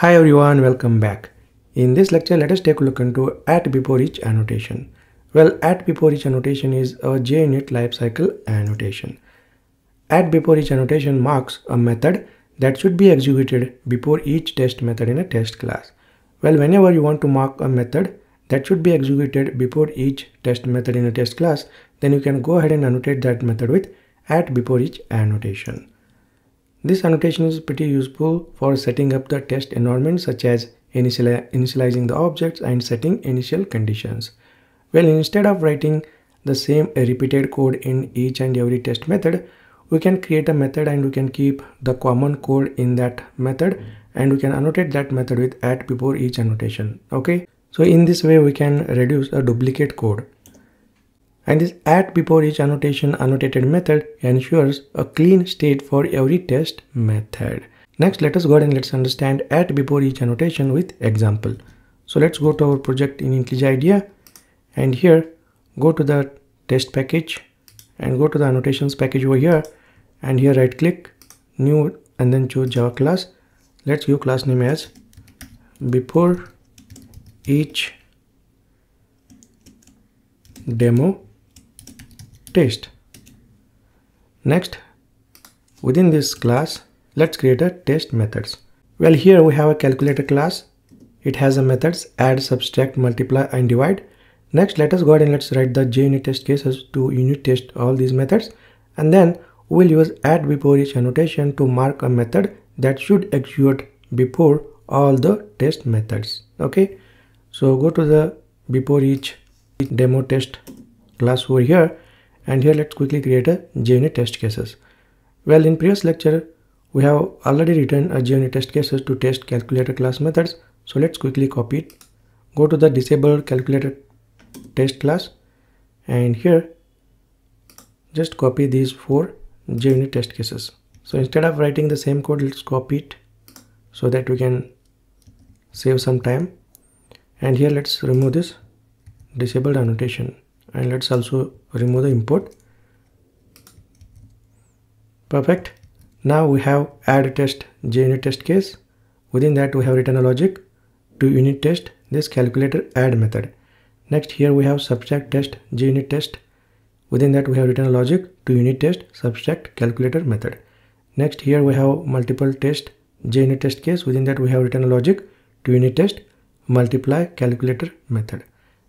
Hi everyone, welcome back. In this lecture, let us take a look into at before each annotation. Well, at before each annotation is a JUnit lifecycle annotation. At before each annotation marks a method that should be executed before each test method in a test class. Well, whenever you want to mark a method that should be executed before each test method in a test class, then you can go ahead and annotate that method with at before each annotation. This annotation is pretty useful for setting up the test environment such as initializing the objects and setting initial conditions. Well, instead of writing the same repeated code in each and every test method, we can create a method and we can keep the common code in that method and we can annotate that method with at before each annotation. Okay. So in this way, we can reduce a duplicate code and this at before each annotation annotated method ensures a clean state for every test method. Next, let us go ahead and let's understand at before each annotation with example. So let's go to our project in IntelliJ IDEA and here go to the test package and go to the annotations package over here and here right click new and then choose Java class. Let's give class name as before each demo test. Next, within this class, let's create a test methods. Well, here we have a calculator class. It has a methods add, subtract, multiply and divide. Next, let us go ahead and let's write the JUnit test cases to unit test all these methods. And then we'll use at before each annotation to mark a method that should execute before all the test methods. Okay. So go to the before each demo test class over here and here let's quickly create a JUnit test cases. Well, in previous lecture, we have already written a JUnit test cases to test calculator class methods. So let's quickly copy it. Go to the disabled calculator test class and here just copy these four JUnit test cases. So instead of writing the same code, let's copy it so that we can save some time. And here let's remove this disabled annotation and let's also remove the import. Perfect. Now we have add test JUnit test case. Within that we have written a logic to unit test this calculator add method. Next here we have subtract test JUnit test. Within that we have written a logic to unit test subtract calculator method. Next here we have multiple test JUnit test case. Within that we have written a logic to unit test multiply calculator method.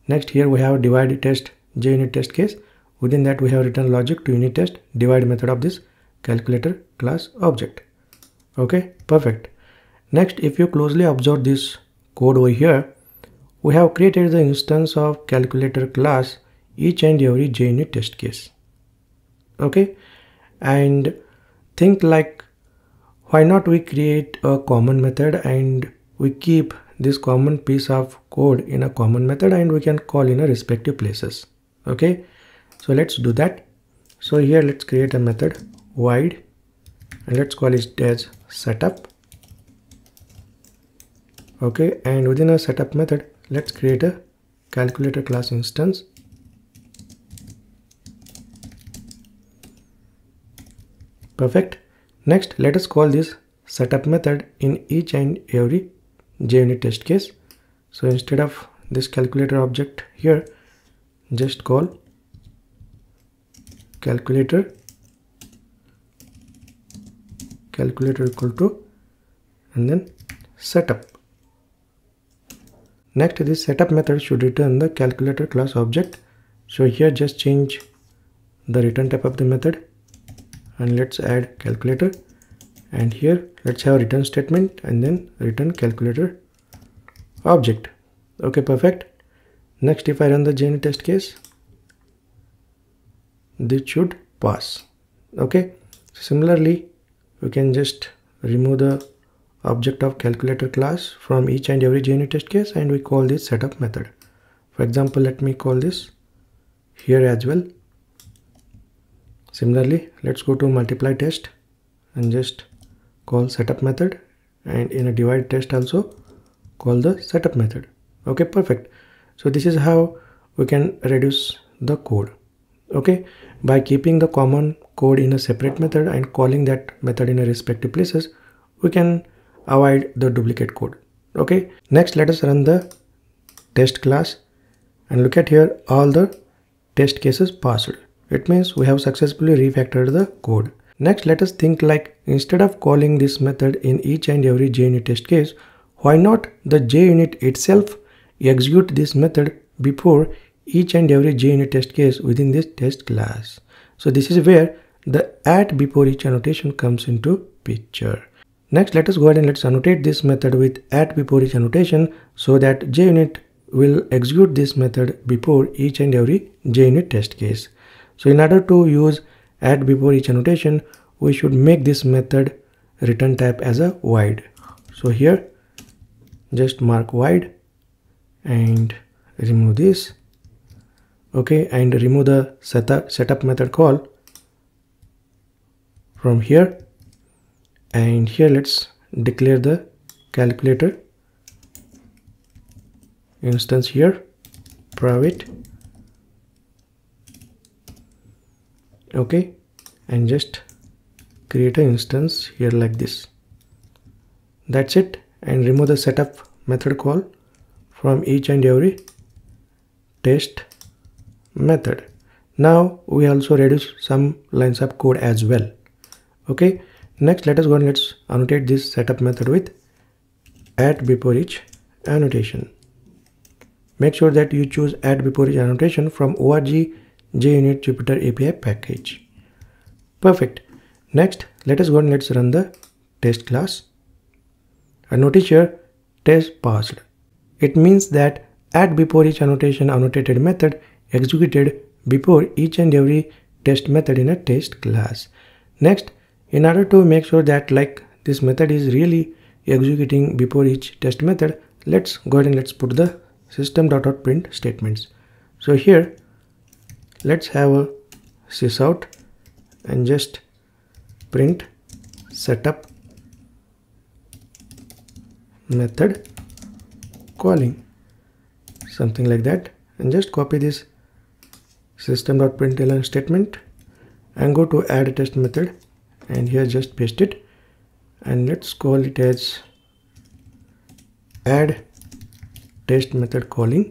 Next here we have divide test JUnit test case. Within that we have written logic to unit test divide method of this calculator class object. Okay, perfect. Next, if you closely observe this code over here, we have created the instance of calculator class each and every JUnit test case. Okay, and think like why not we create a common method and we keep this common piece of code in a common method and we can call in a respective places okay? So let's do that. So here let's create a method void and let's call it as setup. Okay? And within a setup method let's create a calculator class instance. Perfect. Next let us call this setup method in each and every JUnit test case. So instead of this calculator object here just call. Calculator. Calculator equal to and then setup. Next this setup method should return the calculator class object. So here just change the return type of the method and let's add calculator. And here let's have return statement and then return calculator object. Okay perfect Next, if I run the JUnit test case, this should pass. Okay. Similarly, we can just remove the object of calculator class from each and every JUnit test case and we call this setup method. For example, let me call this here as well. Similarly, let's go to multiply test and just call setup method and in a divide test also call the setup method. Okay, perfect so this is how we can reduce the code. Okay? By keeping the common code in a separate method and calling that method in a respective places we can avoid the duplicate code. Okay? Next let us run the test class and look at here all the test cases passed. It means we have successfully refactored the code. Next let us think like instead of calling this method in each and every junit test case why not the junit itself execute this method before each and every junit test case within this test class so this is where the at before each annotation comes into picture Next, let us go ahead and let's annotate this method with at before each annotation so that JUnit will execute this method before each and every JUnit test case. So in order to use at before each annotation, we should make this method return type as a void. So here, just mark void and remove this. Okay, and remove the setup, setup method call from here. And here let's declare the calculator instance here. Private. Okay and just create an instance here like this. That's it. And remove the setup method call from each and every test method now we also reduce some lines of code as well okay Next, let us go and let's annotate this setup method with at before each annotation. Make sure that you choose at before each annotation from org JUnit Jupiter API package. Perfect. Next, let us go and let's run the test class. and notice here test passed. It means that at before each annotation annotated method executed before each and every test method in a test class. Next, in order to make sure that like this method is really executing before each test method let's go ahead and let's put the system.out statements so here let's have a sysout and just print setup method calling something like that and just copy this system.println statement and go to add test method and here just paste it and let's call it as add test method calling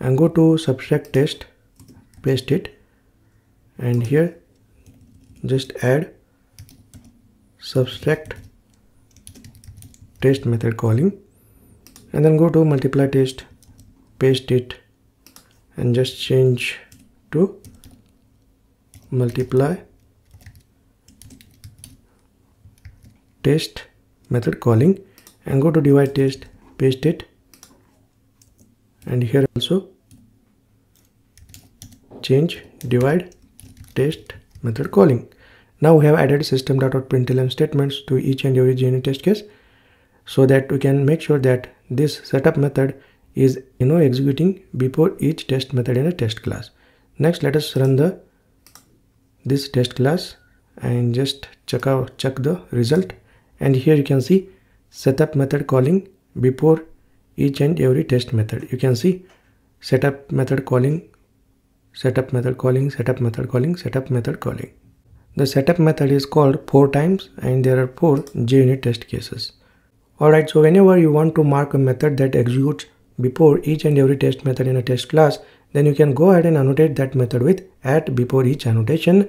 and go to subtract test paste it and here just add subtract test method calling and then go to multiply test paste it and just change to multiply test method calling and go to divide test paste it. And here also change divide test method calling. Now we have added system.out statements to each and every JUnit test case so that we can make sure that this setup method is you know executing before each test method in a test class. Next let us run the this test class and just check out check the result. And here you can see setup method calling before each and every test method. You can see setup method calling setup method calling setup method calling setup method calling. The setup method is called four times and there are four JUnit test cases alright so whenever you want to mark a method that executes before each and every test method in a test class then you can go ahead and annotate that method with at before each annotation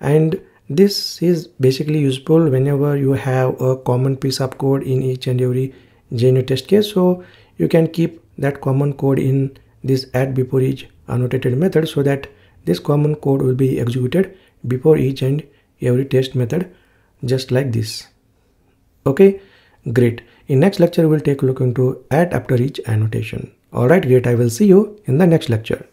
and this is basically useful whenever you have a common piece of code in each and every JUnit test case. So you can keep that common code in this at before each annotated method so that this common code will be executed before each and every test method just like this. Okay, great. In next lecture, we'll take a look into at after each annotation. Alright, great. I will see you in the next lecture.